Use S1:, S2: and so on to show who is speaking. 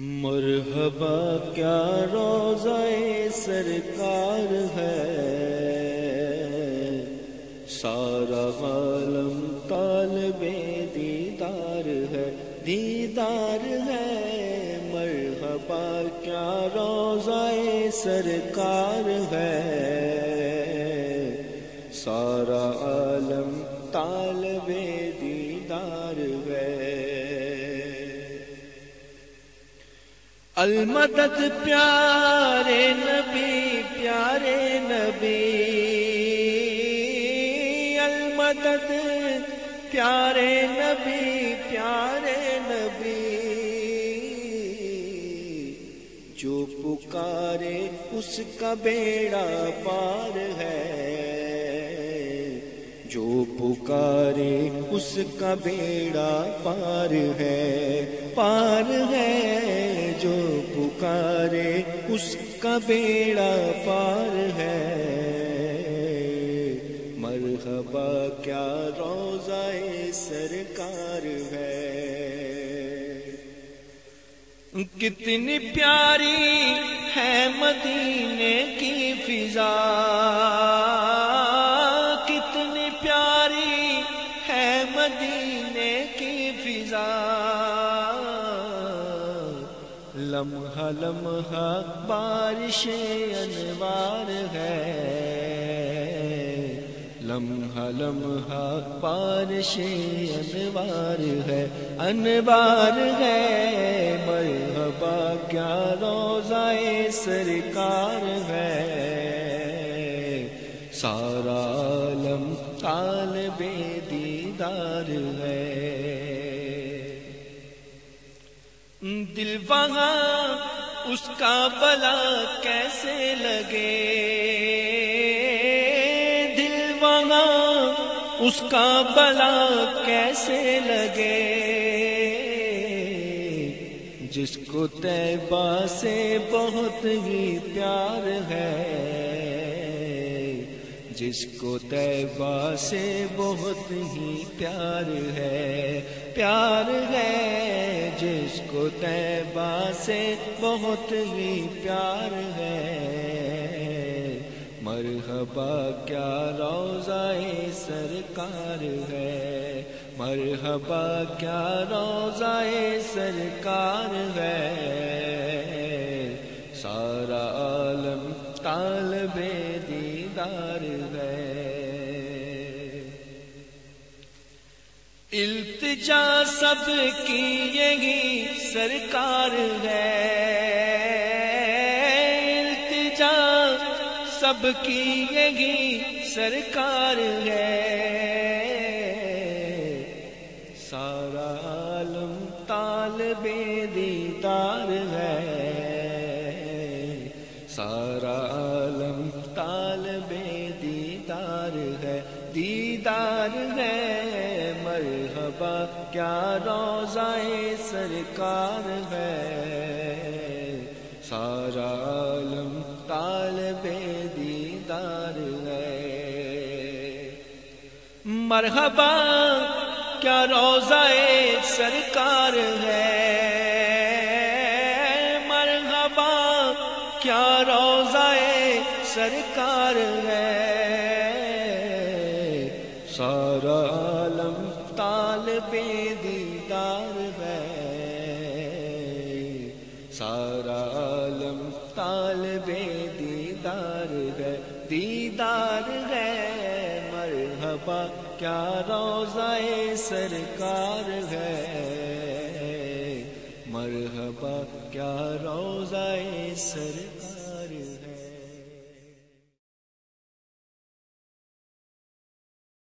S1: मरहबा क्या रोज़ाए सरकार है? सारा आलम तालबे दीदार है दीदार है। मरहबा क्या रोज़ाए सरकार है? सारा आलम तालबे दीदार है। अलमदद प्यारे नबी प्यारे नबी। अलमदद प्यारे नबी प्यारे नबी। जो पुकारे, उसका बेड़ा पार है। जो पुकारे, उसका बेड़ा पार है। पार है जो पुकारे, उसका बेड़ा पार है। मरहबा, क्या रोजाए सरकार है? कितनी प्यारी है मदीने की फिजा। कितनी प्यारी है मदीने की फिजा। लम्हा लम्हा बारिश अनवार है। लम्हा लम्हा बारिश अनवार है। अनवार है। मरहबा क्या रोजाए सरकार है। सारा आलम काल बेदीदार है। दिल वहाँ, उसका भला कैसे लगे? दिल वहाँ, उसका भला कैसे लगे? जिसको तैबा से बहुत ही प्यार है, जिसको तैबा से बहुत ही प्यार है प्यार है। जिसको तैबा से बहुत ही प्यार है। मरहबा क्या रोजाए सरकार है। मरहबा क्या रोजाए सरकार है। सारा आलम तालबे दीदार है। इल्तिजा सबकी यही सरकार है। इल्तिजा सबकी यही सरकार है। सारा आलम तालबे दीदार है। सारा आलम तालबे मरहबा क्या रोजाए सरकार है? सारा आलम तालबे दीदार है। मरहबा क्या रोजाए सरकार है? मरहबा क्या रोजाए सरकार है? सारा तालबे दीदार है। सारा आलम तालबे दीदार है। दीदार है, मरहबा, क्या रोजाए सरकार है। मरहबा, क्या रोजाए सरकार